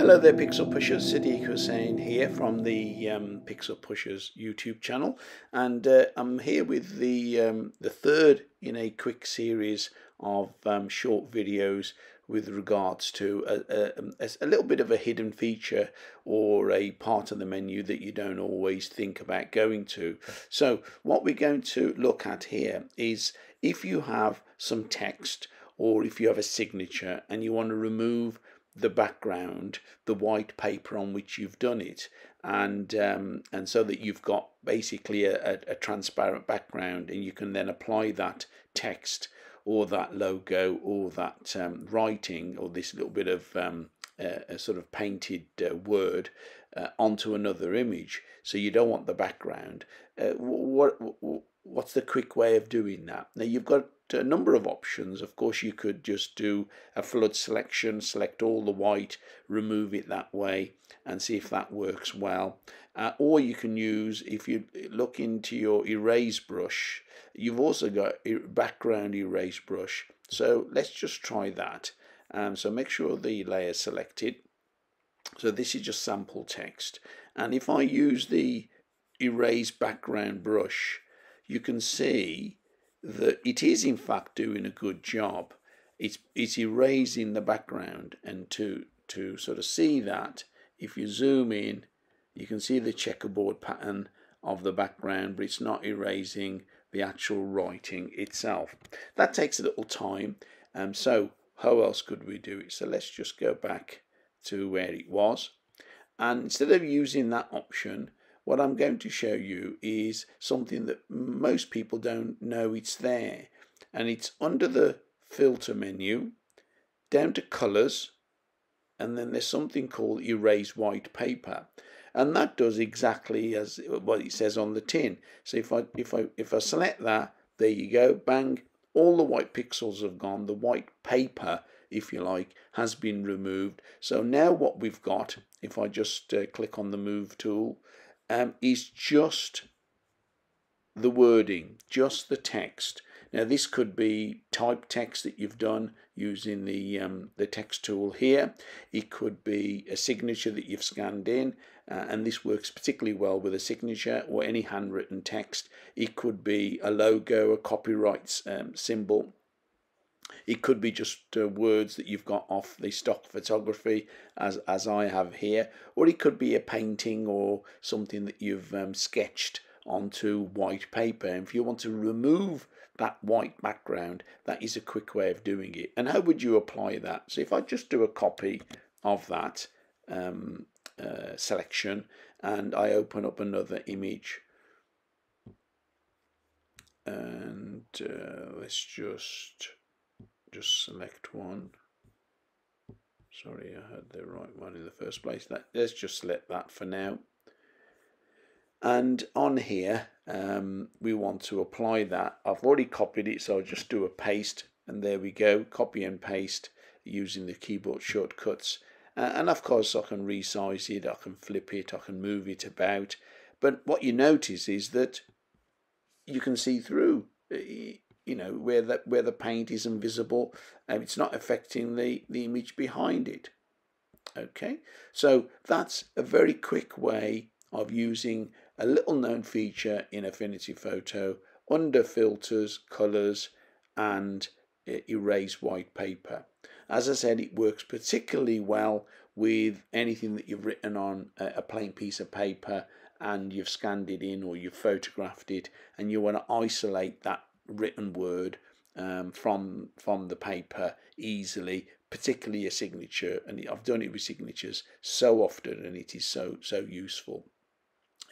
Hello there Pixel Pushers, Sadiq Hussain here from the um, Pixel Pushers YouTube channel and uh, I'm here with the um, the third in a quick series of um, short videos with regards to a, a, a, little bit of a hidden feature or a part of the menu that you don't always think about going to. So what we're going to look at here is if you have some text or if you have a signature and you want to remove the background, the white paper on which you've done it, and um, and so that you've got basically a, a, a, transparent background, and you can then apply that text or that logo or that um, writing or this little bit of um, a sort of painted uh, word uh, onto another image. So you don't want the background. Uh, what what's the quick way of doing that? Now you've got a number of options. Of course, you could just do a flood selection, select all the white, remove it that way, and see if that works well. Uh, or you can use, if you look into your erase brush, you've also got background erase brush. So let's just try that. Um, so make sure the layer is selected. So this is just sample text. And if I use the erase background brush, you can see that it is in fact doing a good job. It's it's erasing the background, and to to sort of see that, if you zoom in, you can see the checkerboard pattern of the background, but it's not erasing the actual writing itself. That takes a little time. Um, so how else could we do it? So let's just go back to where it was. And instead of using that option, what I'm going to show you is something that most people don't know it's there. And it's under the filter menu, down to colors, and then there's something called erase white paper. And that does exactly as what it says on the tin. So if I if I if I select that, there you go, bang, all the white pixels have gone, the white paper, if you like, has been removed. So now what we've got, if I just uh, click on the move tool, um, is just the wording, just the text. Now this could be type text that you've done using the um, the text tool here. It could be a signature that you've scanned in, uh, and this works particularly well with a signature or any handwritten text. It could be a logo, a copyright um, symbol. It could be just uh, words that you've got off the stock photography, as as I have here, or it could be a painting or something that you've um, sketched onto white paper. And if you want to remove that white background, that is a quick way of doing it. And how would you apply that? So if I just do a copy of that um, uh, selection and I open up another image and uh, let's just just select one. Sorry I had the right one in the first place. That let's just select that for now. And on here um, we want to apply that. I've already copied it so I'll just do a paste and there we go. Copy and paste using the keyboard shortcuts. Uh, and of course I can resize it I can flip it I can move it about. But what you notice is that you can see through you know where that where the paint is invisible and it's not affecting the the image behind it. Okay? So that's a very quick way of using a little known feature in affinity photo under filters colors and erase white paper. As i said it works particularly well with anything that you've written on a plain piece of paper and you've scanned it in or you've photographed it and you want to isolate that written word um, from from the paper easily, particularly a signature. And I've done it with signatures so often, and it is so so useful,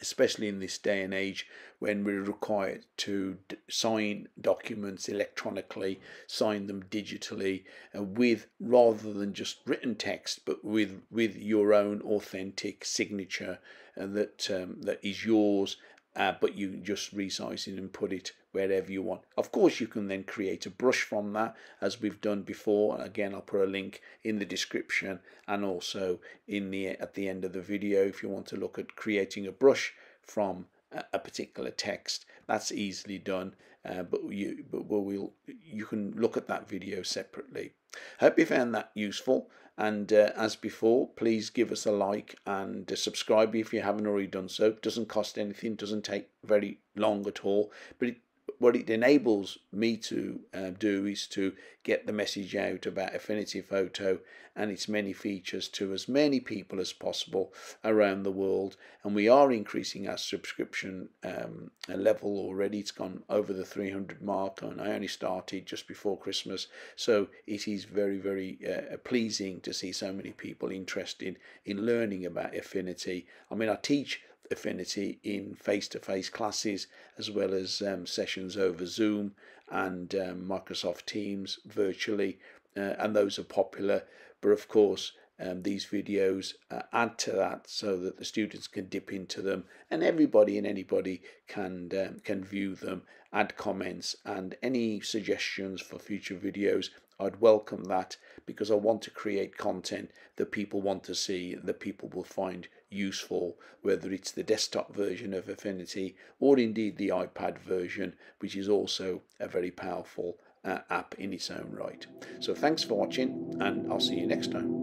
especially in this day and age when we're required to sign documents electronically, sign them digitally, uh, with rather than just written text, but with with your own authentic signature uh, that um, that is yours uh, but you can just resize it and put it wherever you want. Of course, you can then create a brush from that as we've done before. And again, I'll put a link in the description and also in the at the end of the video if you want to look at creating a brush from a, particular text. That's easily done, uh, but you but we'll you can look at that video separately. Hope you found that useful. And uh, as before, please give us a like and uh, subscribe if you haven't already done so. It doesn't cost anything, doesn't take very long at all, but it what it enables me to uh, do is to get the message out about Affinity Photo and its many features to as many people as possible around the world. And we are increasing our subscription um, level already. It's gone over the 300 mark, and I only started just before Christmas. So it is very, very uh, pleasing to see so many people interested in learning about Affinity. I mean, I teach affinity in face-to-face classes as well as um, sessions over Zoom and um, Microsoft Teams virtually uh, and those are popular. But of course um, these videos uh, add to that so that the students can dip into them and everybody and anybody can um, can view them add comments and any suggestions for future videos I'd welcome that because I want to create content that people want to see, that people will find useful, whether it's the desktop version of Affinity or indeed the iPad version, which is also a very powerful uh, app in its own right. So thanks for watching and I'll see you next time.